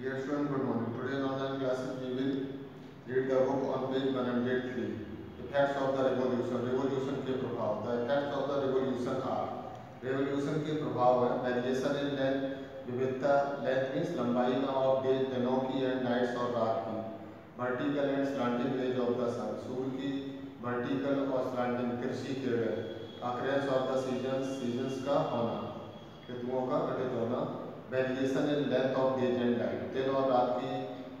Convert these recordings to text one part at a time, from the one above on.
Dear student, good morning. Today's online classes we will read the book on page 103. Effects of the revolution. Revolution के प्रभाव. The effects of the revolution are. Revolution के प्रभाव है variation in length, विविधता length means लंबाई में of days, दिनों की and nights और रात की. Vertical and slanting rays of the sun. सूर्य की vertical और slanting तिरछी किरणें. Occurrence of the seasons, seasons का होना. ऋतुओं का variation in length of days and night दिन और रात की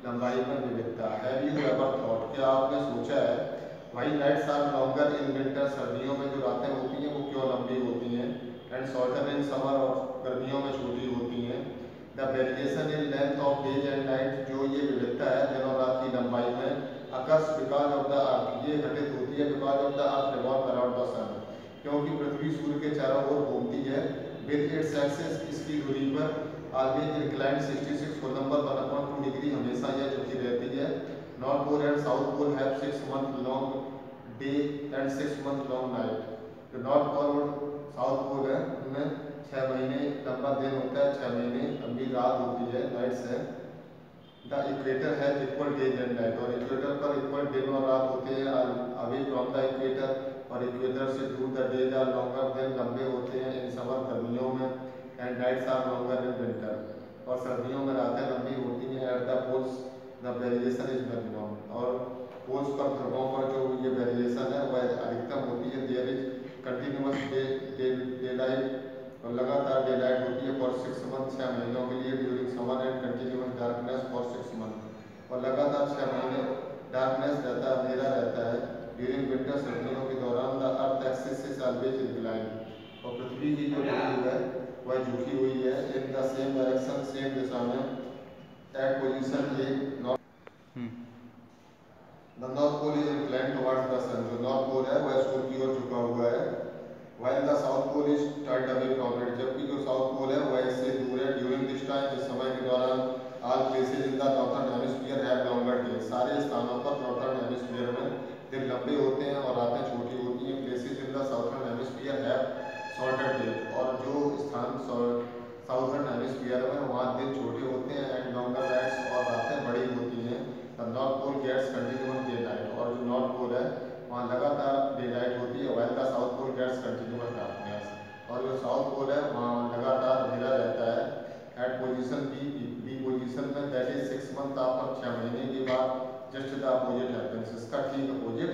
लंबाई में विविधता हैव यू एवर थॉट क्या। आपने सोचा है why nights are longer in winter सर्दियों में जो रातें होती हैं, वो क्यों लंबी होती हैं? एंड शॉर्टर इन समर और गर्मियों में छोटी होती हैं। The variation in length of days and night जो ये विविधता है, दिन और रात की लंबाई में occurs because of the earth ये घटित होती है। Because of the earth revolve around the sun क्योंकि पृथ्वी सूर्य के चारों ओर घूमती है। विद इट्स एक्सेस इसकी दूरी पर ऑलवेज इंक्लाइन 66 फुल नंबर 1.2 डिग्री हमेशा यह झुकी रहती है north pole and south pole have 6 month long day and 6 month long night जो नॉर्थ पोल और साउथ पोल है, उनमें 6 महीने लंबा दिन होता है 6 महीने लंबी रात होती है नाइट्स है द इक्वेटर है इक्वल डेज़ एंड नाइट और इक्वेटर पर इक्वल दिन और रात होते हैं अवे फ्रॉम द इक्वेटर से दूर द डेज़ आर लॉन्गर दिन लंबे होते हैं इन समर गर्मियों में and nights are longer in winter और सर्दियों में रातें लंबी होती हैं। At the poles the variation is minimum और पोल्स पर ध्रुवों पर जो ये वेरिएशन है, वह अधिकतम होती है। There is continuous day day light और लगातार डे लाइट होती है फॉर सिक्स मंथ छः महीनों के लिए। During summer and continuous darkness for six month और लगातार छः महीने डार्कनेस रहता है, अंधेरा रहता है। ड्यूरिंग विंटर सर्दियों के दौरान the earth axis is always incline और पृथ्वी की जो धुरी है, वह झुकी द सेम डायरेक्शन सेम दिशा में at position A north the north pole is towards the sun जो नॉर्थ पोल है वह सूर्य की ओर झुका हुआ है। While the south pole is turned away from it जबकि जो साउथ पोल है वह इससे दूर है। ड्यूरिंग दिस टाइम इस समय के दौरान all places in the northern hemisphere have longer day सारे स्थानों पर नॉर्थर्न हेमिस्फीयर में दिन लंबे होते हैं और रातें छोटी साउथर्न हेमिस्फीयर में वहाँ दिन छोटे होते हैं एंड लॉन्गर नाइट्स और रातें बड़ी होती हैं। The north pole gets continuous day night और जो नॉर्थ पोल है, वहाँ लगातार डे नाइट होती है while the south pole gets continuous darkness और जो साउथ पोल है, वहाँ लगातार अंधेरा रहता है। At position B B position में that is six month after छः महीने के बाद जस्ट द अपोजिट इसका ठीक अपोजिट